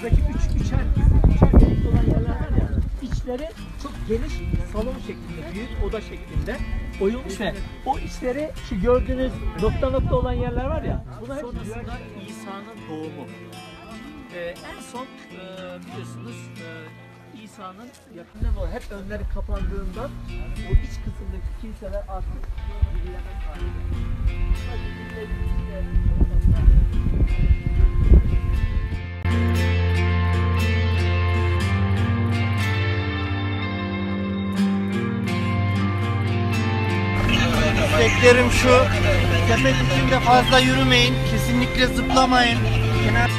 şuradaki üç, üçer, üçer delikli olan yerler var ya, içleri çok geniş salon şeklinde, büyük oda şeklinde oyulmuş ve o içleri şu gördüğünüz nokta nokta olan yerler var ya, bunlar sonrasında İsa'nın doğumu. Ee, en son e, biliyorsunuz e, İsa'nın yakında doğru hep önleri kapandığından o iç kısımdaki kiliseler artık yürüyemez hale İsteklerim şu, sepet içinde fazla yürümeyin, kesinlikle zıplamayın. Kenar...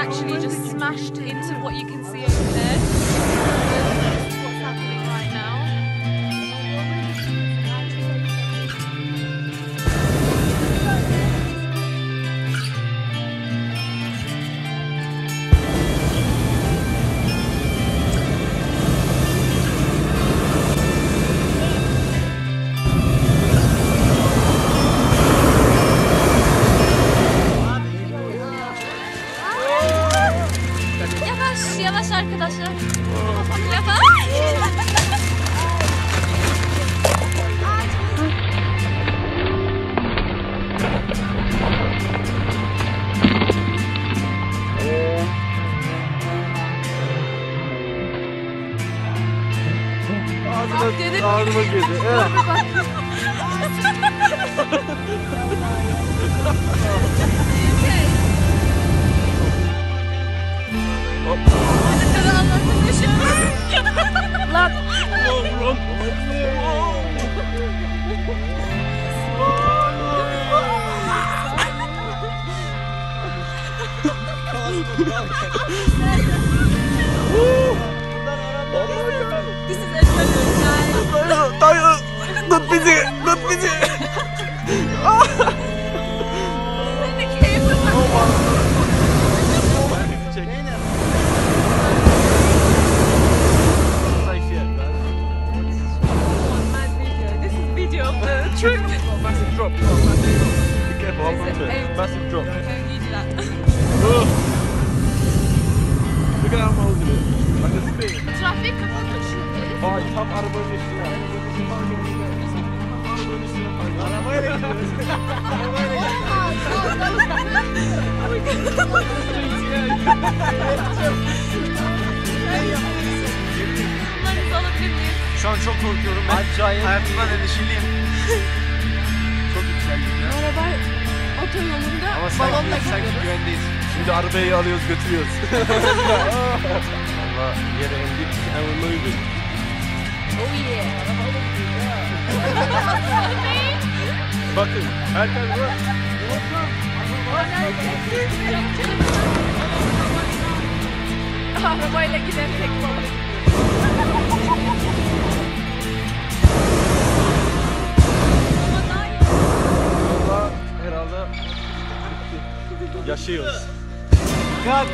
actually just smashed into what you can see over there. Bak dedim. Ağzıma girdi. Evet. Arkada Allah'ın yaşıyor. Tut bizi, tut bizi. Trip. Massive drop. Be careful, eh, Massive drop. Don't do that. Look at how I'm holding it. Can see it. Trafik kapatmış. Ay tam arabanın üstüne. Arabayla gidiyoruz. Şu an çok korkuyorum. Ben Acayip. hayatımdan endişeliyim. çok yükseldim ya. Araba otoyolunda Ama balonla sanki, sanki gidiyoruz. güvendeyiz. Şimdi arabayı alıyoruz götürüyoruz. Valla yere indik. Hemen uyuduk. Oh yeah. Bakın herkes var. Arabayla giden tek balık. Valla herhalde yaşıyoruz. Kalk.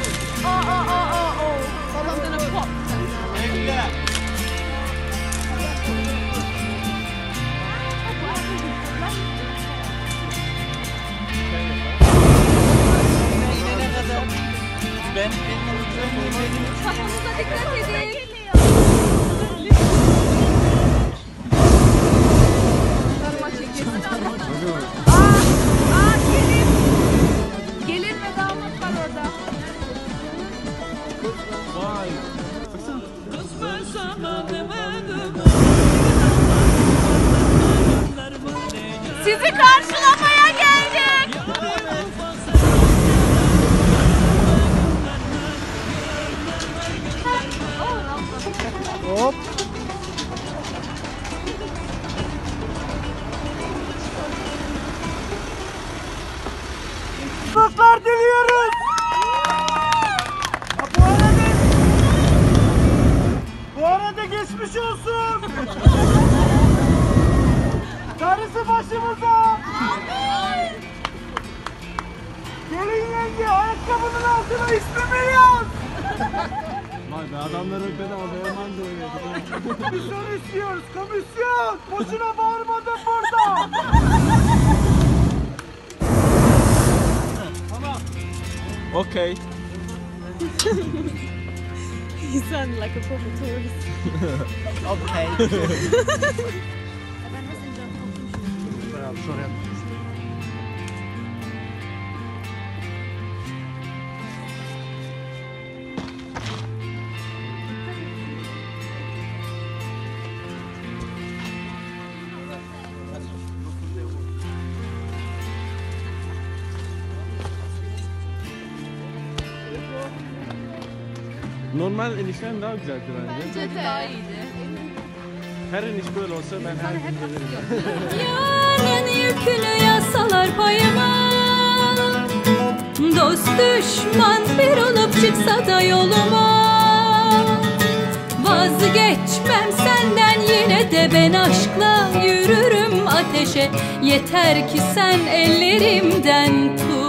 Kafanıza dikkat edin. Aa, aa gelin. Gelin ve damat var orada. Vay. Sizi karşıladım. Başımıza. Gelin yenge ayakkabının altına ismimi yaz. Vay be adamları bedava yaman dövüyordu. Komisyon istiyoruz komisyon. Boşuna bağırmadın burada. Okey. You sound like a proper tourist. Okay. Normal inişten daha güzeldi bence. Bence daha iyiydi. Her iniş böyle olsa ben her gün gelirim. Yarın yükünü yasalar payıma. Dost düşman bir olup çıksa da yoluma. Vazgeçmem senden yine de ben aşkla yürürüm ateşe. Yeter ki sen ellerimden tut